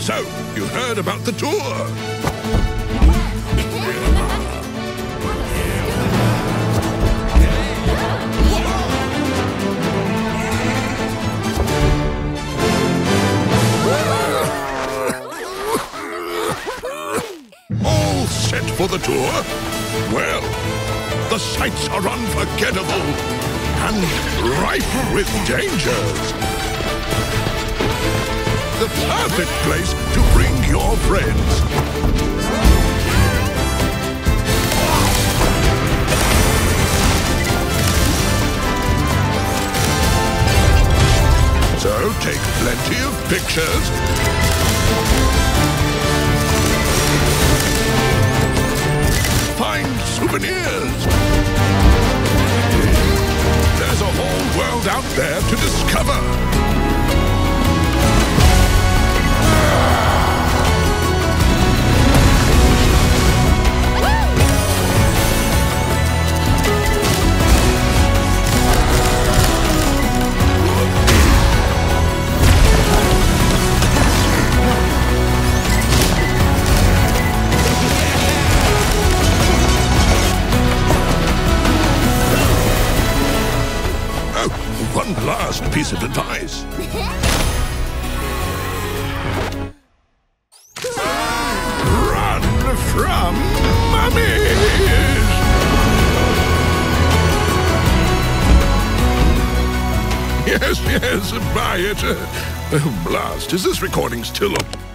So, you heard about the tour? All set for the tour? Well, the sights are unforgettable and rife with dangers. The perfect place to bring your friends. So take plenty of pictures. Find souvenirs. There's a whole world out there to discover. One last piece of advice. Run from mummies! Yes, yes, buy it. Uh, blast, is this recording still on?